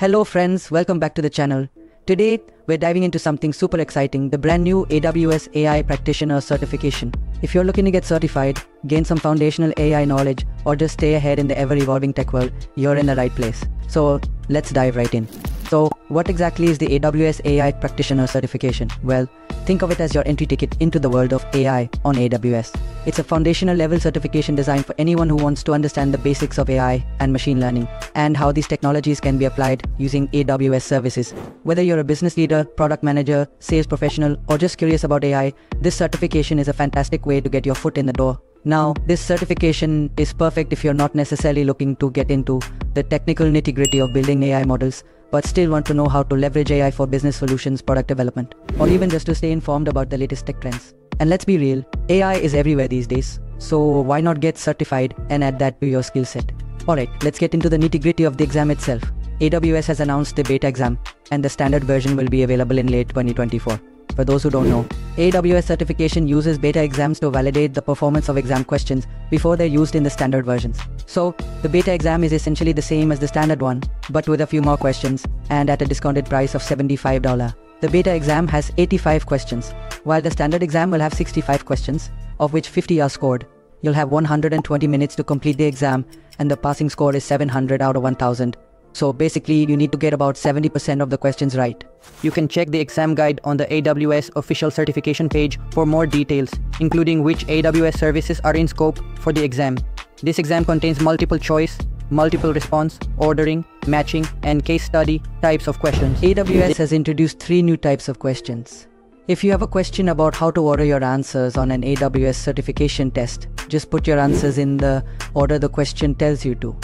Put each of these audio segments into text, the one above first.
Hello friends, welcome back to the channel. Today, we're diving into something super exciting, the brand new AWS AI Practitioner Certification. If you're looking to get certified, gain some foundational AI knowledge, or just stay ahead in the ever-evolving tech world, you're in the right place. So, let's dive right in. So, what exactly is the AWS AI Practitioner Certification? Well, think of it as your entry ticket into the world of AI on AWS. It's a foundational level certification designed for anyone who wants to understand the basics of AI and machine learning and how these technologies can be applied using AWS services. Whether you're a business leader, product manager, sales professional, or just curious about AI, this certification is a fantastic way to get your foot in the door now, this certification is perfect if you're not necessarily looking to get into the technical nitty gritty of building AI models, but still want to know how to leverage AI for business solutions, product development, or even just to stay informed about the latest tech trends. And let's be real, AI is everywhere these days, so why not get certified and add that to your skill set? Alright, let's get into the nitty gritty of the exam itself. AWS has announced the beta exam, and the standard version will be available in late 2024. For those who don't know, AWS certification uses beta exams to validate the performance of exam questions before they're used in the standard versions. So, the beta exam is essentially the same as the standard one, but with a few more questions and at a discounted price of $75. The beta exam has 85 questions, while the standard exam will have 65 questions, of which 50 are scored. You'll have 120 minutes to complete the exam, and the passing score is 700 out of 1000, so basically, you need to get about 70% of the questions right. You can check the exam guide on the AWS official certification page for more details, including which AWS services are in scope for the exam. This exam contains multiple choice, multiple response, ordering, matching, and case study types of questions. AWS has introduced three new types of questions. If you have a question about how to order your answers on an AWS certification test, just put your answers in the order the question tells you to.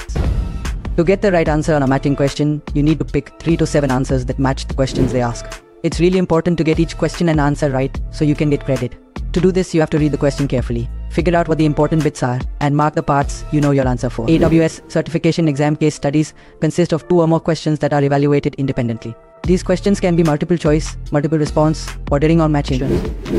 To get the right answer on a matching question, you need to pick 3 to 7 answers that match the questions they ask. It's really important to get each question and answer right so you can get credit. To do this, you have to read the question carefully, figure out what the important bits are, and mark the parts you know your answer for. AWS certification exam case studies consist of two or more questions that are evaluated independently. These questions can be multiple choice, multiple response, ordering or matching.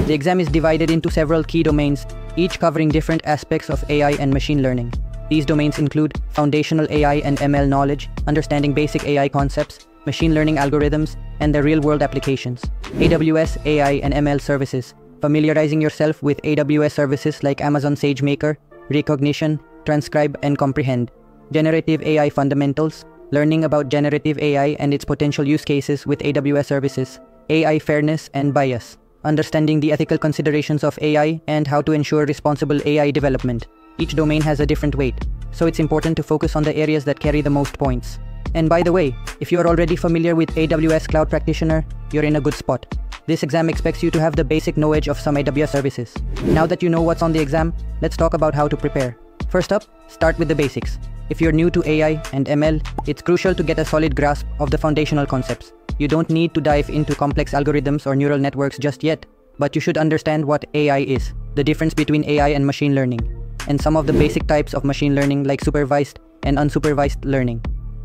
The exam is divided into several key domains, each covering different aspects of AI and machine learning. These domains include foundational AI and ML knowledge, understanding basic AI concepts, machine learning algorithms, and their real-world applications. AWS AI and ML services, familiarizing yourself with AWS services like Amazon SageMaker, Rekognition, Transcribe, and Comprehend. Generative AI fundamentals, learning about generative AI and its potential use cases with AWS services. AI fairness and bias, understanding the ethical considerations of AI and how to ensure responsible AI development. Each domain has a different weight, so it's important to focus on the areas that carry the most points. And by the way, if you're already familiar with AWS Cloud Practitioner, you're in a good spot. This exam expects you to have the basic knowledge of some AWS services. Now that you know what's on the exam, let's talk about how to prepare. First up, start with the basics. If you're new to AI and ML, it's crucial to get a solid grasp of the foundational concepts. You don't need to dive into complex algorithms or neural networks just yet, but you should understand what AI is, the difference between AI and machine learning, and some of the basic types of machine learning like supervised and unsupervised learning.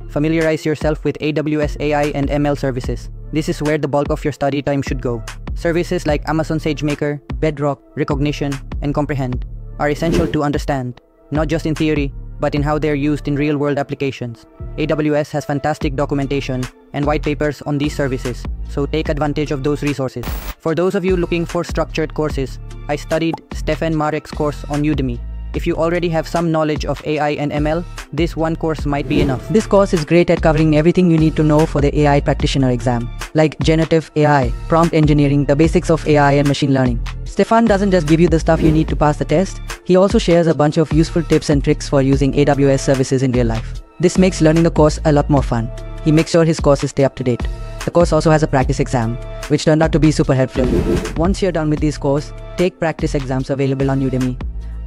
Familiarize yourself with AWS AI and ML services. This is where the bulk of your study time should go. Services like Amazon SageMaker, Bedrock, Rekognition, and Comprehend are essential to understand, not just in theory, but in how they're used in real-world applications. AWS has fantastic documentation and white papers on these services, so take advantage of those resources. For those of you looking for structured courses, I studied Stephane Maarek's course on Udemy if you already have some knowledge of AI and ML, this one course might be enough. This course is great at covering everything you need to know for the AI practitioner exam, like generative AI, prompt engineering, the basics of AI and machine learning. Stephane doesn't just give you the stuff you need to pass the test, he also shares a bunch of useful tips and tricks for using AWS services in real life. This makes learning the course a lot more fun. He makes sure his courses stay up to date. The course also has a practice exam, which turned out to be super helpful. Once you're done with this course, take practice exams available on Udemy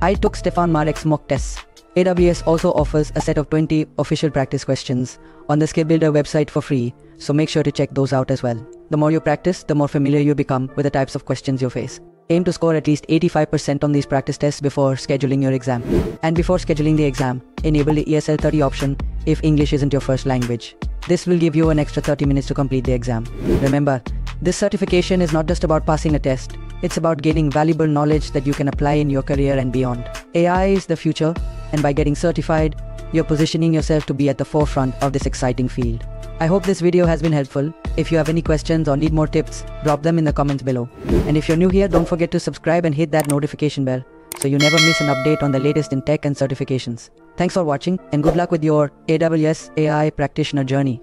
I took Stephane Maarek's mock tests. AWS also offers a set of 20 official practice questions on the Skill Builder website for free, so make sure to check those out as well. The more you practice, the more familiar you become with the types of questions you face. Aim to score at least 85% on these practice tests before scheduling your exam. And before scheduling the exam, enable the ESL 30 option if English isn't your first language. This will give you an extra 30 minutes to complete the exam. Remember, this certification is not just about passing a test, it's about gaining valuable knowledge that you can apply in your career and beyond. AI is the future, and by getting certified, you're positioning yourself to be at the forefront of this exciting field. I hope this video has been helpful. If you have any questions or need more tips, drop them in the comments below. And if you're new here, don't forget to subscribe and hit that notification bell so you never miss an update on the latest in tech and certifications. Thanks for watching and good luck with your AWS AI practitioner journey.